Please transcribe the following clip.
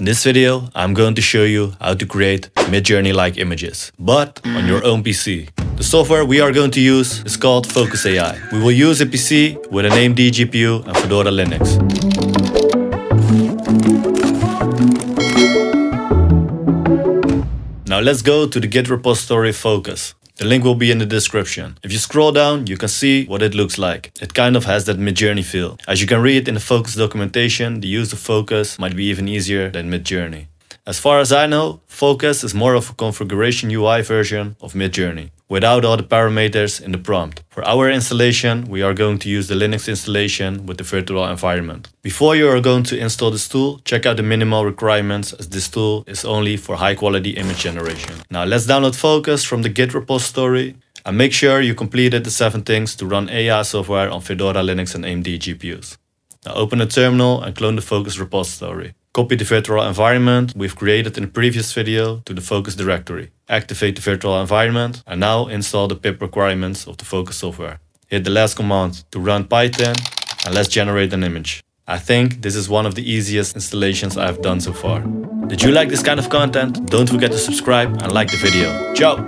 In this video, I'm going to show you how to create Midjourney-like images, but on your own PC. The software we are going to use is called Fooocus AI. We will use a PC with an AMD GPU and Fedora Linux. Now let's go to the Git repository Fooocus. The link will be in the description. If you scroll down, you can see what it looks like. It kind of has that Midjourney feel. As you can read in the Fooocus documentation, the use of Fooocus might be even easier than Midjourney. As far as I know, Fooocus is more of a configuration UI version of Midjourney, without all the parameters in the prompt. For our installation, we are going to use the Linux installation with the virtual environment. Before you are going to install this tool, check out the minimal requirements as this tool is only for high quality image generation. Now let's download Fooocus from the Git repository and make sure you completed the 7 things to run AI software on Fedora Linux and AMD GPUs. Now open a terminal and clone the Fooocus repository. Copy the virtual environment we've created in the previous video to the Fooocus directory. Activate the virtual environment and now install the pip requirements of the Fooocus software. Hit the last command to run Python and let's generate an image. I think this is one of the easiest installations I've done so far. Did you like this kind of content? Don't forget to subscribe and like the video. Ciao!